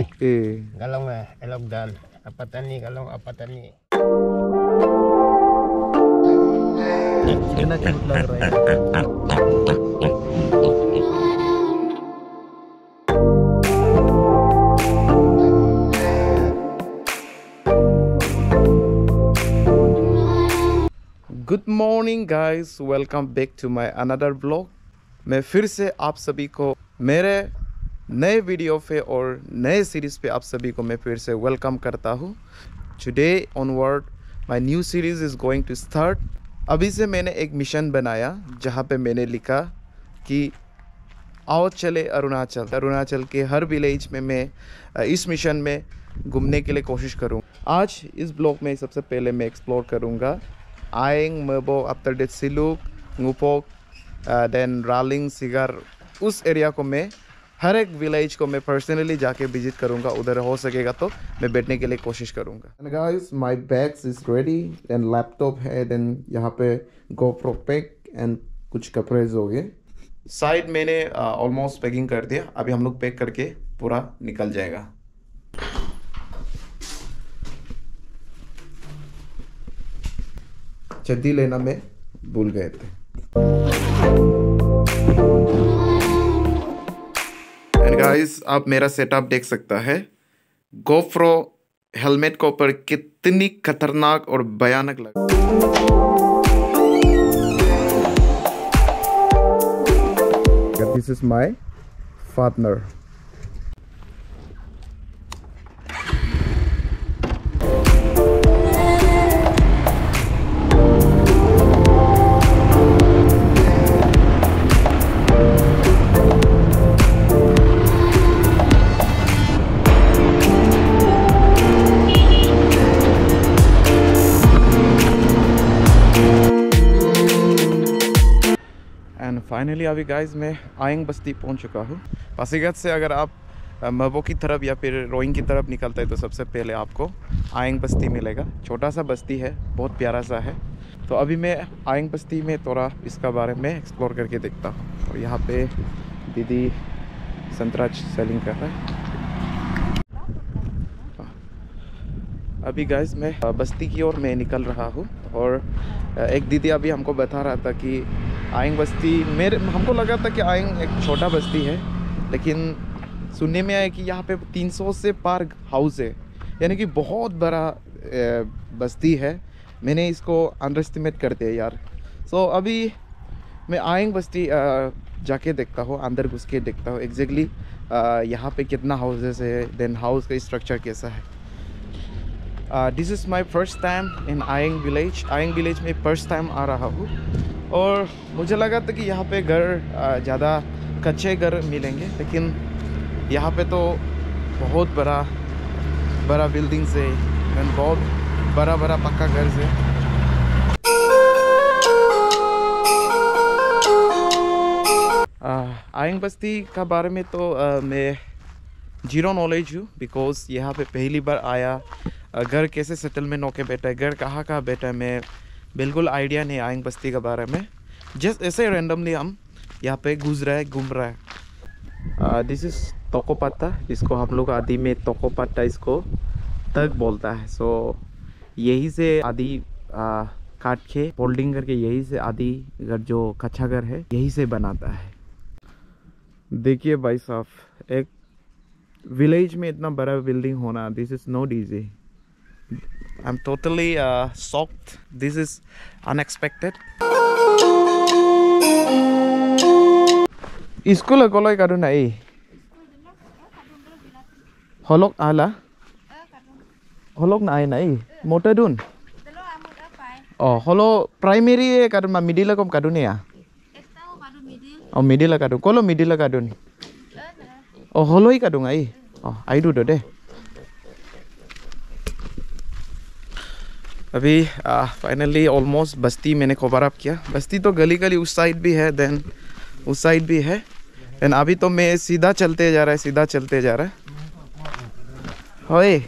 ai. Eh. Galong eh, elok dal. Apatan ni galong apatan ni. कितना cute लग good morning guys welcome back to my another blog मैं फिर से आप सभी को मेरे नए वीडियो पे और नए सीरीज़ पे आप सभी को मैं फिर से वेलकम करता हूँ। Today onward my new series is going to start अभी से मैंने एक मिशन बनाया, जहाँ पे मैंने लिखा कि आओ चले अरुणाचल। अरुणाचल के हर विलेज में मैं इस मिशन में घूमने के लिए कोशिश करूँ। आज इस ब्लॉग में सबसे पहले मैं एक्सप्लोर करूँगा आएंग मबो आफ्टर डेट सिलुक ngupoक देन रालिंग, सिगर, उस एरिया को मैं हर एक विलेज को मैं पर्सनली जाके विज़िट करूँगा उधर हो सकेगा तो मैं बैठने के लिए कोशिश करूँगा। Guys my bags is ready then laptop है देन यहाँ पे गोप्रो पैक एंड कुछ कपड़े हो गए। साइड मैंने ऑलमोस्ट uh, पैकिंग कर दिया अभी हम लोग पैक करके पूरा निकल जाएगा। चड्डी लेना में भूल गए थे। एंड गाइस आप मेरा सेटअप देख सकता है गोफ्रो हेलमेट के ऊपर कितनी खतरनाक और भयानक लग this is my partner. Finally अभी गाइस मैं आयंग बस्ती पहुँच चुका हूँ। पासीघाट से अगर आप मबो की तरफ़ या फिर रोइंग की तरफ़ निकलते हैं तो सबसे पहले आपको आयंग बस्ती मिलेगा। छोटा सा बस्ती है, बहुत प्यारा सा है। तो अभी मैं आयंग बस्ती में थोड़ा इसका बारे में एक्सप्लोर करके देखता हूँ। और यहाँ पे दीदी संतरा सेलिंग कर रहा है। अभी गाइस मैं बस्ती की ओर मैं निकल रहा हूँ। और एक दीदी अभी हमको बता रहा था कि आयंग बस्ती मेरे हमको लगा था कि आयंग एक छोटा बस्ती है लेकिन सुनने में आया कि यहाँ पे 300 से पार हाउस है यानी कि बहुत बड़ा बस्ती है। मैंने इसको अंडर एस्टिमेट हैं यार। सो so, अभी मैं आयंग बस्ती जाके देखता हूँ अंदर घुस के देखता हूँ एग्जैक्टली यहाँ पे कितना हाउसेस है देन हाउस का स्ट्रक्चर कैसा है। This is my first time in Aying village Aying village में फ़र्स्ट टाइम आ रहा हूँ। और मुझे लगा था कि यहाँ पे घर ज़्यादा कच्चे घर मिलेंगे लेकिन यहाँ पे तो बहुत बड़ा बड़ा बिल्डिंग से एंड बहुत बड़ा बड़ा पक्का घर से। आयंग बस्ती का बारे में तो uh, मैं ज़ीरो नॉलेज हूँ बिकॉज़ यहाँ पे पहली बार आया। घर कैसे सेटलमेंट होके बैठा है घर कहाँ कहाँ बैठा है मैं बिल्कुल आइडिया नहीं आयंग बस्ती के बारे में। जस्ट ऐसे रेंडमली हम यहाँ पे घुस रहा है, घूम रहा है। दिस इज़ तोको पत्ता जिसको हम लोग आदि में तोको पत्ता इसको तक बोलता है। सो यही से आदि काट के फोल्डिंग करके यही से आदि घर जो कच्चा घर है, यही से बनाता है। देखिए भाई साहब, एक विलेज में इतना बड़ा बिल्डिंग होना this is not easy I am totally soft this is unexpected school गलय कादो ना ए हलक आला हलक ना आय ना ए मोटे दुन Telo amot apa? oh holo primary e kadun ma middle kom kadun ya Ektaw kadu midil. oh middle kadun kolo middle kadun Eh, na. oh holoi kadun ai oh ai du do de अभी finally almost बस्ती मैंने cover up किया बस्ती तो गली गली उस side भी है देन उस साइड भी है देन अभी तो मैं सीधा चलते जा रहा है सीधा चलते जा रहा है होए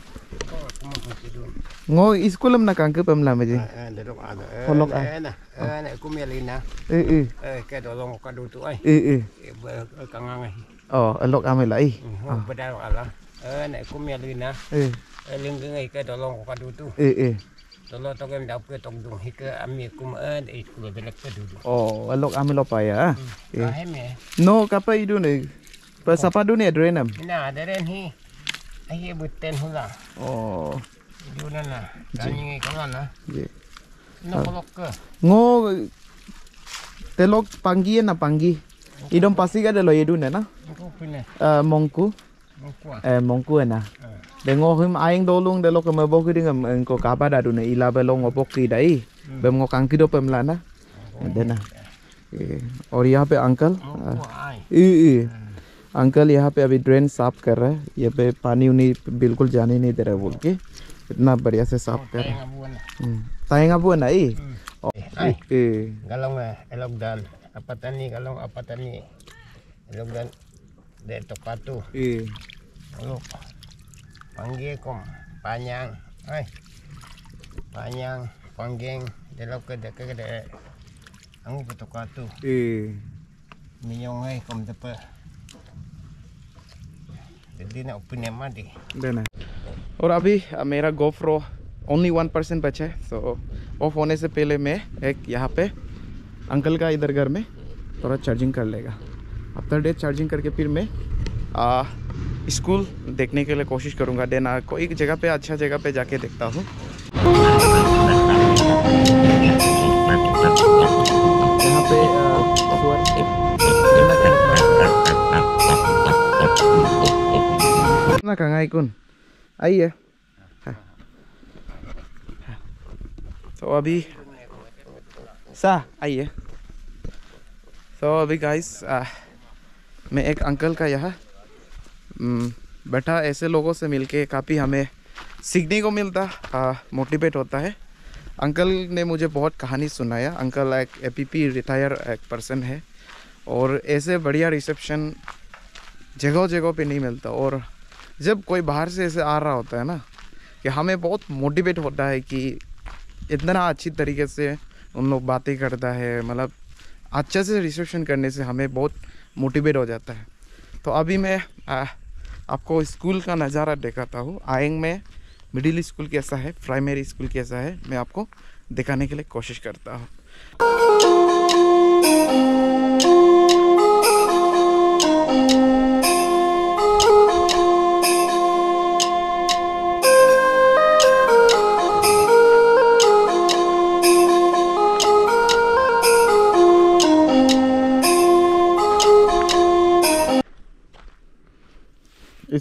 ngô iskulam na kang kupam la ada eh eh na ku ya lina eh eh ke do long ka do tu ai eh eh ka ngang ai oh alok a lai oh da ala eh na ku ya lina eh ling ngai ke do long ka do tu eh e tolong togem dau ke tong dung hike ami kum ad e eh, kule dulu. Oh alok ami ya? Hmm, eh. paya eh. no kapa itu ne Pas apa du ne drenam na dren hi ahi butten hula. Oh. Itu nana, na. Kani kala na ah. ye. No kolok ah. ke? Ngo telok panggi na panggi. Idom pasi ga de lo idu ne na? Mongku ah, mongku. Eh mongku na? Dengo him aing dolung delo ke mebo ki dingam engko kaba dadu ne ila belong opok ki dai. Bem ngo kang do pem lana. Dena. ori यहाँ uncle. Uncle ई uncle यहाँ पे अभी drain साफ कर रहा है ये पे पानी उनी बिल्कुल जाने नहीं दे रहा बोल के इतना बढ़िया से साफ कर रहा है ताएंगा बुआ elok dal. apa tani galong apa tani elok dal de tokatu panggil kom panjang ai panjang panggeng lok ke de ke de angu ke tokatu ए minyong ai kom tepe jadi nak punya mati देना और अभी अ, मेरा गोफ्रो only one percent बचा है सो of होने से पहले मैं एक यहाँ पे अंकल का इधर घर में थोड़ा चार्जिंग कर लेगा आफ्टर डेट चार्जिंग करके फिर मैं आ, स्कूल देखने के लिए कोशिश करूँगा देन कोई जगह पे अच्छा जगह पे जाके देखता हूँ यहाँ पे ना कहाँ कुन आइए हाँ। हाँ। तो अभी सा आइए तो अभी गाइस मैं एक अंकल का यहाँ हम्म, बैठा ऐसे लोगों से मिलके काफ़ी हमें सीखने को मिलता मोटिवेट होता है। अंकल ने मुझे बहुत कहानी सुनाया। अंकल एक ए पी पी रिटायर एक पर्सन है और ऐसे बढ़िया रिसेप्शन जगह जगह पे नहीं मिलता और जब कोई बाहर से ऐसे आ रहा होता है ना कि हमें बहुत मोटिवेट होता है कि इतना अच्छी तरीके से उन लोग बातें करता है मतलब अच्छे से रिसेप्शन करने से हमें बहुत मोटिवेट हो जाता है। तो अभी मैं आ, आपको स्कूल का नज़ारा दिखाता हूँ। आयंग में मिडिल स्कूल कैसा है, प्राइमरी स्कूल कैसा है। मैं आपको दिखाने के लिए कोशिश करता हूँ।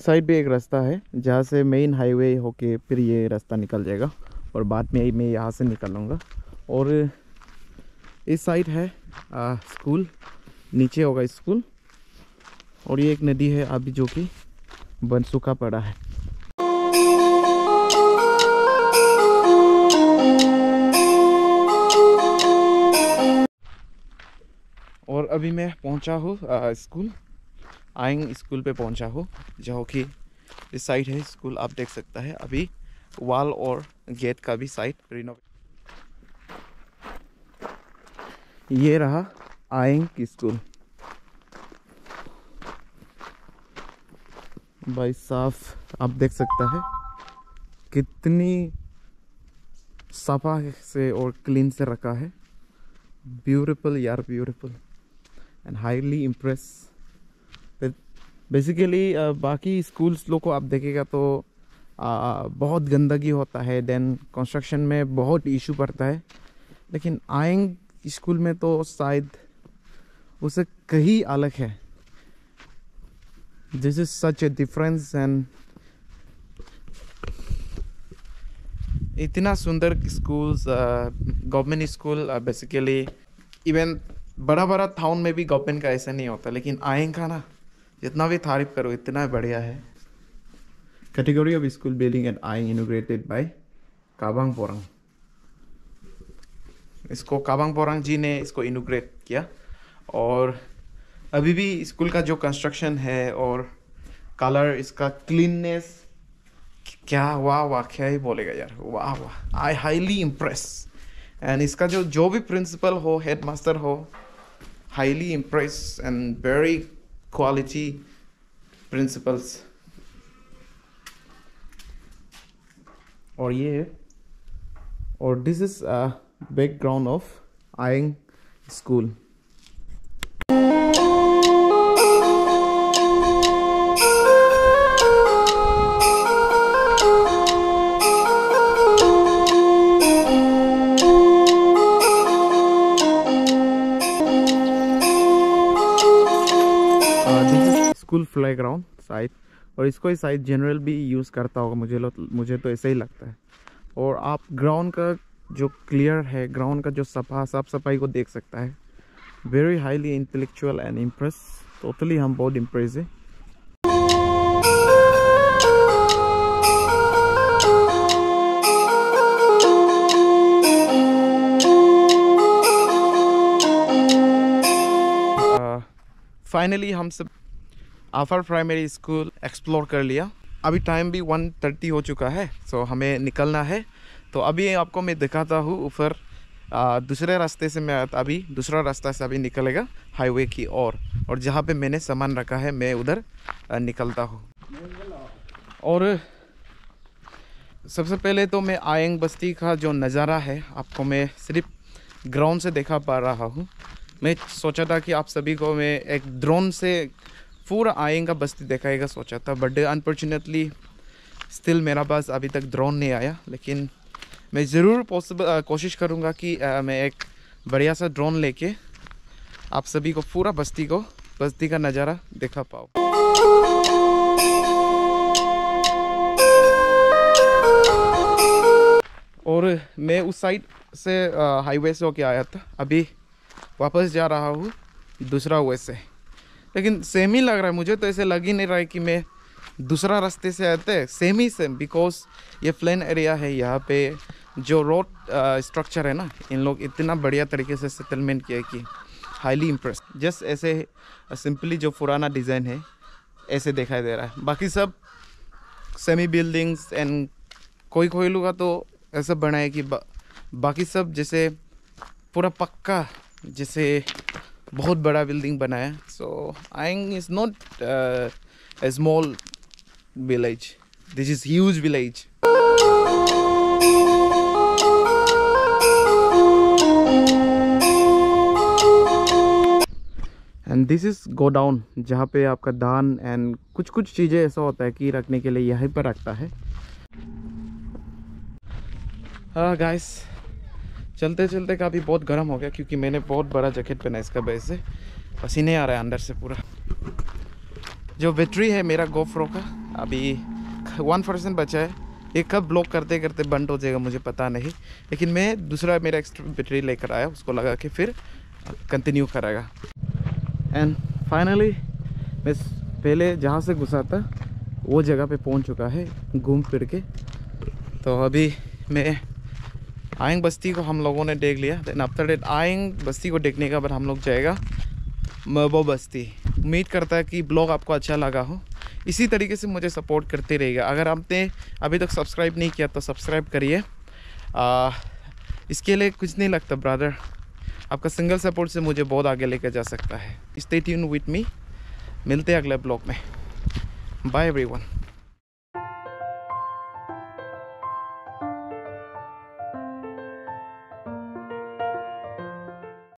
इस साइड भी एक रास्ता है जहाँ से मेन हाईवे होके फिर ये रास्ता निकल जाएगा और बाद में मैं यहाँ से निकल लूँगा और इस साइड है आ, स्कूल नीचे होगा स्कूल। और ये एक नदी है अभी जो कि बन सूखा पड़ा है। और अभी मैं पहुँचा हूँ स्कूल। आइंग स्कूल पे पहुँचा हूँ जो कि इस साइड है, स्कूल आप देख सकता है, अभी वॉल और गेट का भी साइड रिनोवेट ये रहा आइंग स्कूल भाई साफ़ आप देख सकता है, कितनी सफ़ा से और क्लीन से रखा है। ब्यूटिफुल यार beautiful and highly impress basically बाकी स्कूल्स लोग को आप देखेगा तो uh, बहुत गंदगी होता है देन कंस्ट्रक्शन में बहुत इशू पड़ता है। लेकिन आएंग स्कूल में तो शायद उसे कहीं अलग है। This is such a difference and इतना सुंदर schools government school basically even बड़ा बड़ा टाउन में भी गवर्नमेंट का ऐसा नहीं होता लेकिन आएंग का ना जितना भी तारीफ़ करो इतना बढ़िया है। Category of school building and Aying inaugurated by Kabang Porang इसको काबांग पोरंग जी ने इसको इनोग्रेट किया। और अभी भी स्कूल का जो कंस्ट्रक्शन है और कलर इसका क्लीननेस क्या वाह वाह क्या ही बोलेगा यार। वाह वाह। आई हाईली इम्प्रेस एंड इसका जो जो भी प्रिंसिपल हो हेड मास्टर हो highly impress and very quality principles. और ये है और this is a background of Aying school school playground शायद और इसको ही शायद जनरल भी यूज़ करता होगा, मुझे मुझे तो ऐसा ही लगता है। और आप ग्राउंड का जो क्लियर है ग्राउंड का जो सफ़ा, साफ़ सफ़ाई को देख सकता है। Very highly intellectual and impress totally हम बहुत इम्प्रेस है। फाइनली हम सब आफर प्राइमरी स्कूल एक्सप्लोर कर लिया। अभी टाइम भी वन थर्टी हो चुका है सो हमें निकलना है। तो अभी आपको मैं दिखाता हूँ ऊपर दूसरे रास्ते से मैं अभी दूसरा रास्ता से अभी निकलेगा हाईवे की ओर। और, और जहाँ पे मैंने सामान रखा है मैं उधर निकलता हूँ। और सबसे पहले तो मैं आयंग बस्ती का जो नज़ारा है आपको मैं सिर्फ़ ग्राउंड से देखा पा रहा हूँ। मैं सोचा था कि आप सभी को मैं एक ड्रोन से पूरा आएगा बस्ती दिखाएगा सोचा था बट अनफॉर्चुनेटली स्टिल मेरा पास अभी तक ड्रोन नहीं आया लेकिन मैं ज़रूर पॉसिबल कोशिश करूँगा कि आ, मैं एक बढ़िया सा ड्रोन लेके आप सभी को पूरा बस्ती को बस्ती का नज़ारा दिखा पाओ और मैं उस साइड से हाईवे से होके आया था अभी वापस जा रहा हूँ दूसरा वे से। लेकिन सेम ही लग रहा है। मुझे तो ऐसे लग ही नहीं रहा है कि मैं दूसरा रास्ते से आते हैं सेम ही सेम बिकॉज़ ये प्लेन एरिया है यहाँ पे जो रोड स्ट्रक्चर है ना इन लोग इतना बढ़िया तरीके से सेटलमेंट किया कि हाईली इम्प्रेस जस्ट ऐसे सिंपली जो पुराना डिज़ाइन है ऐसे दिखाई दे रहा है। बाकी सब सेमी बिल्डिंग्स एंड कोई कोई लोग तो ऐसा बना है कि बा, बाकी सब जैसे पूरा पक्का जैसे बहुत बड़ा बिल्डिंग बनाया so Aying is not a small village this is huge village and this is go down जहाँ पे आपका दान एंड कुछ कुछ चीज़ें ऐसा होता है कि रखने के लिए यहीं पर रखता है। गाइस चलते चलते काफ़ी बहुत गर्म हो गया क्योंकि मैंने बहुत बड़ा जैकेट पहना इसका वजह से। पसीने आ रहा है अंदर से पूरा। जो बैटरी है मेरा गोफ्रो का, अभी वन परसेंट बचा है। ये कब ब्लॉक करते करते बंद हो जाएगा मुझे पता नहीं। लेकिन मैं दूसरा मेरा एक्स्ट्रा बैटरी लेकर आया, उसको लगा के फिर कंटिन्यू करेगा। एंड फाइनली मैं पहले जहाँ से घुसा था, वो जगह पे पहुँच चुका है घूम फिर के। तो अभी मैं आयंग बस्ती को हम लोगों ने देख लिया। देन आफ्टर डेट आयंग बस्ती को देखने का बाद हम लोग जाएगा मबो बस्ती। उम्मीद करता है कि ब्लॉग आपको अच्छा लगा हो। इसी तरीके से मुझे सपोर्ट करते रहेगा अगर आपने अभी तक सब्सक्राइब नहीं किया तो सब्सक्राइब करिए। इसके लिए कुछ नहीं लगता ब्रदर आपका सिंगल सपोर्ट से मुझे बहुत आगे लेकर जा सकता है। स्टे ट्यून विथ मी मिलते हैं अगले ब्लॉग में। Bye everyone